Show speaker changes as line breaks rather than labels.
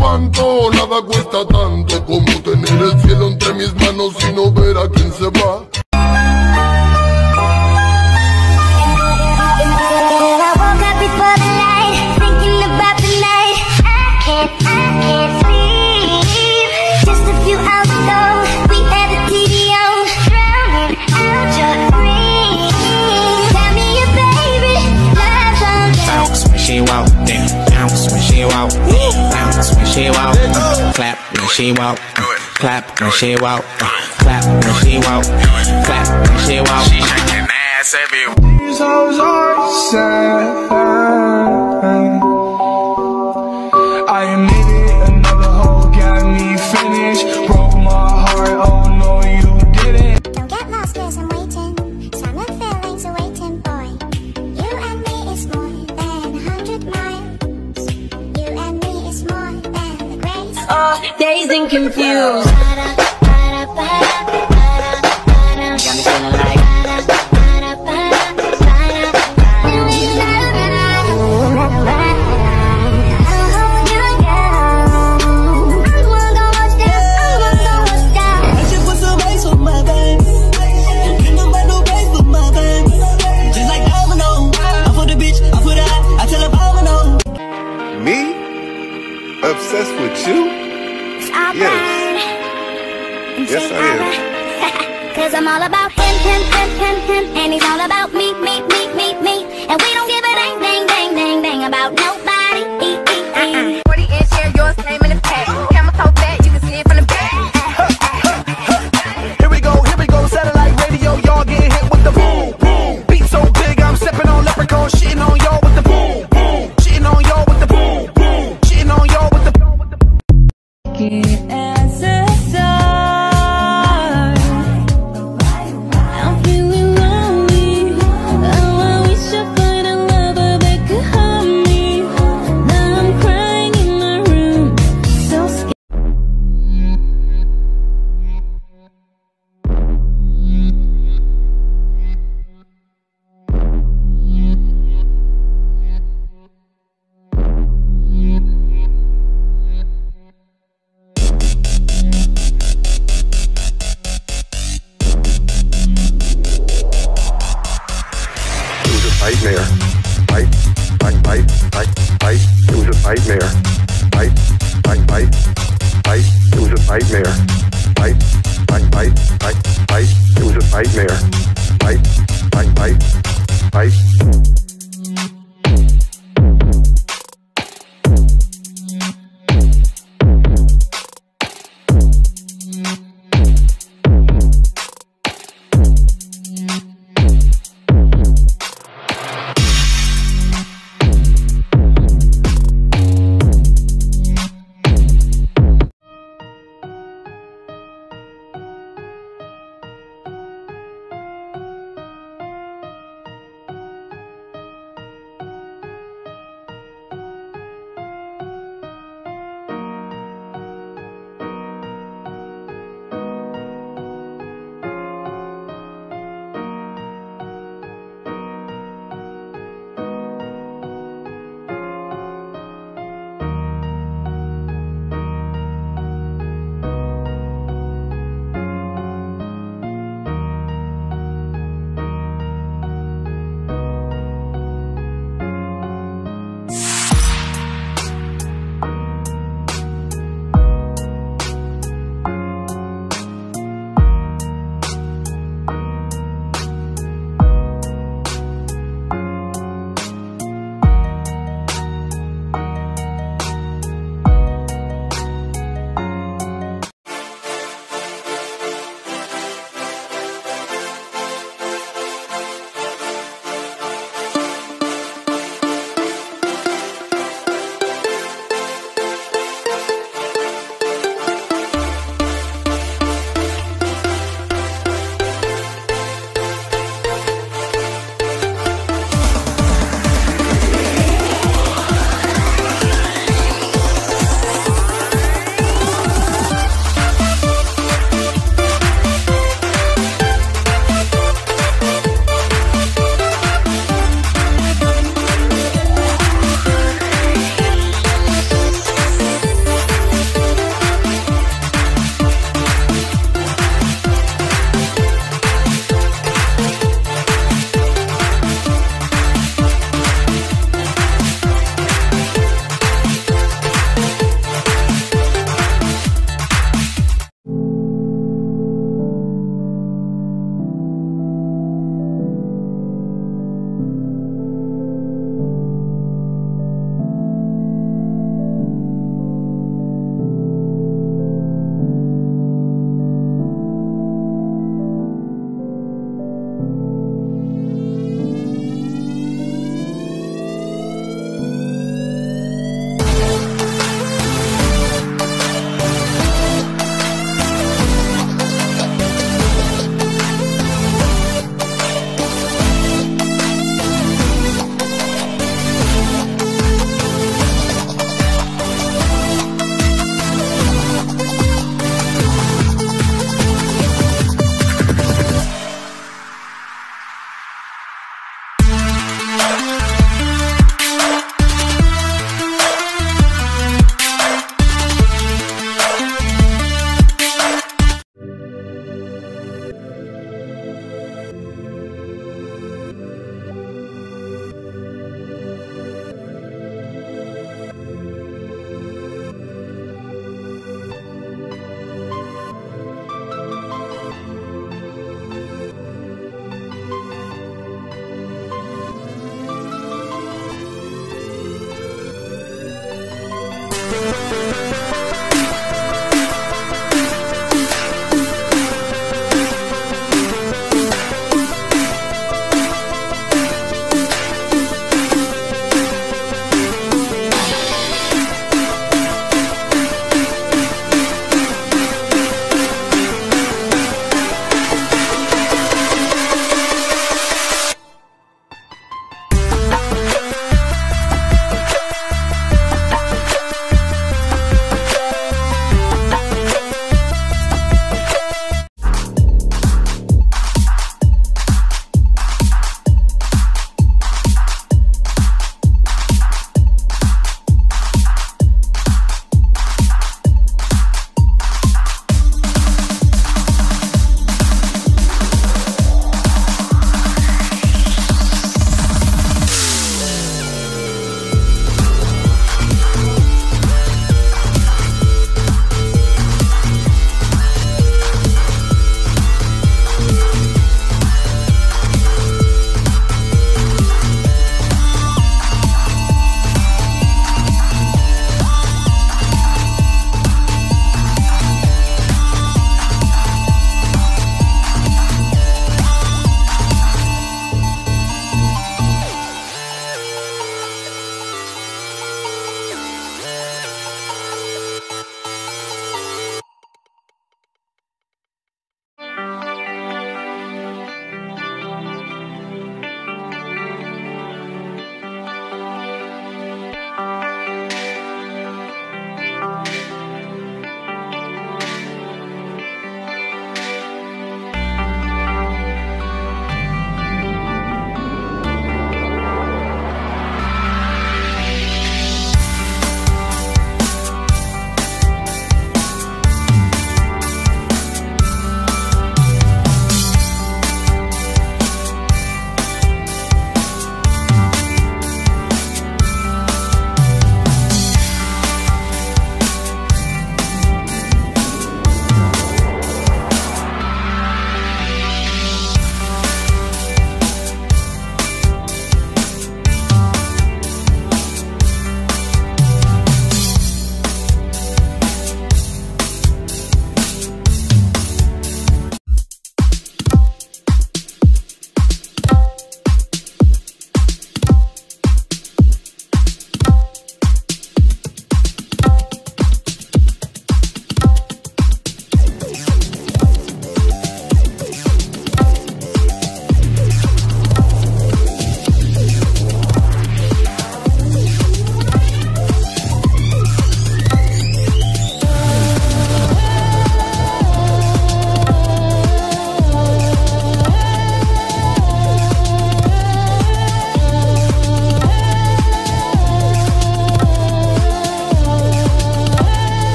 cuánto, nada cuesta tanto como tener el cielo entre mis manos y no ver a quién se va.
she walk, clap when she walk, clap when she walk, clap when she walk. She shaking ass everywhere.
These hoes are sad. I admit it.
getting confused.
obsessed with you?
yes.
yes, I am.
Cause I'm all about him, him, him, him, him. And he's all about me, me, me, me, me. And we don't give a dang, dang, dang, dang, dang about
no nightmare. I, I, I, I, I,
it was a nightmare. I, I, I, I, it was a nightmare. I, I, I, I, I, it was a nightmare. I, I, I, I.